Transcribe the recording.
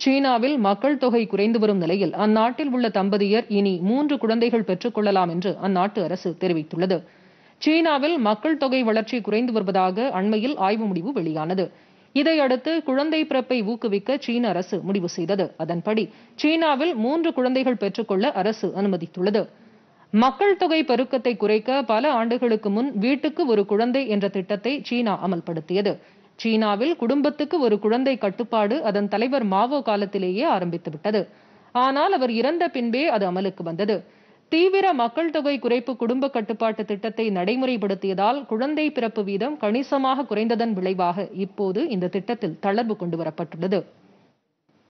சீனாவில் மக்கள் தொகை குறைந்து வரும் நிலையில் அந்நாட்டில் உள்ள தம்பதியர் இனி மூன்று குழந்தைகள் பெற்றுக் கொள்ளலாம் என்று அந்நாட்டு அரசு தெரிவித்துள்ளது. சீனாவில் மக்கள் தொகை வளர்ச்சி குறைந்து வருவதாக அண்மையில் ஆய்வு முடிவு வெளியானது. இதையடுத்து குழந்தை பிறப்பை ஊக்குவிக்க சீன அரசு முடிவு செய்தது. அதன்படி சீனாவில் மூன்று குழந்தைகள் பெற்றுக்கொள்ள அரசு அனுமதித்துள்ளது. மக்கள் தொகை பெருக்கத்தை குறைக்க பல ஆண்டுகளுக்கு முன் வீட்டுக்கு ஒரு குழந்தை என்ற திட்டத்தை சீனா அமல்படுத்தியது. சீனாவில் குடும்பத்துக்கு ஒரு குழந்தை கட்டுப்பாடு அதன் தலைவர் மாவோ காலத்திலேயே ஆரம்பித்துவிட்டது ஆனால் அவர் இறந்த பின்பே அது அமலுக்கு வந்தது. தீவிர மக்கள் தொகை குறைப்பு குடும்ப கட்டுப்பாட்டு திட்டத்தை நடைமுறைப்படுத்தியதால் குழந்தை பிறப்பு வீதம் கணிசமாக குறைந்ததன் விளைவாக இப்போது இந்த திட்டத்தில் தளர்வு கொண்டு வரப்பட்டுள்ளது.